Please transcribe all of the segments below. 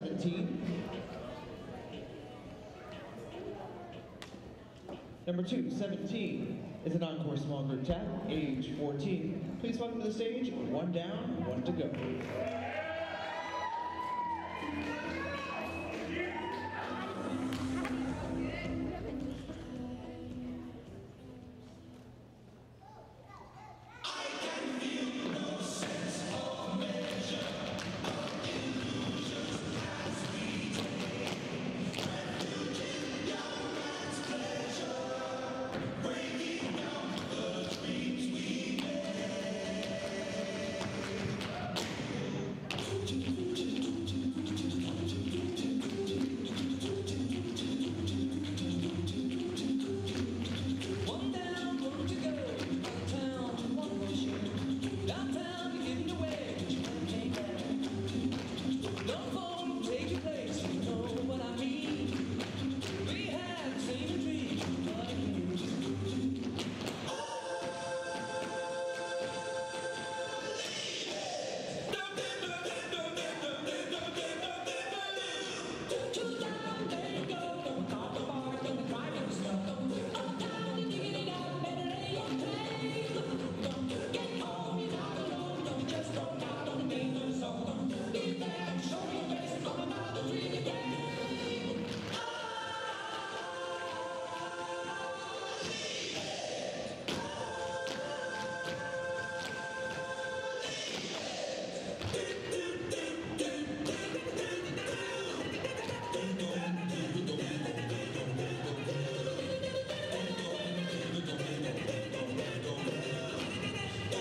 17. Number two, 17, is an encore small group tap, age 14. Please welcome to the stage, one down, one to go.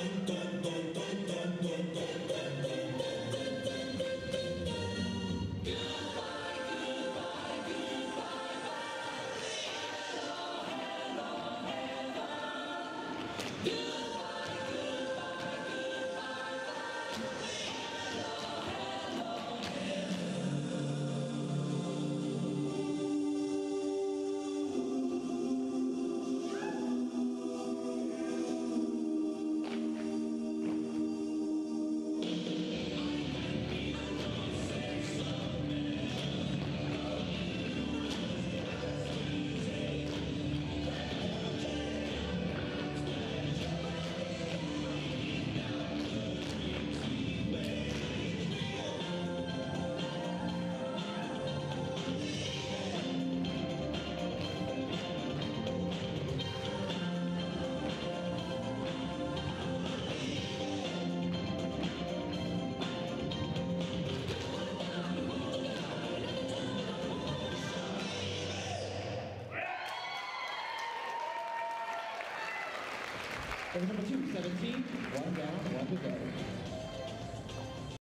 momento. Number two, 17, one down, one to go.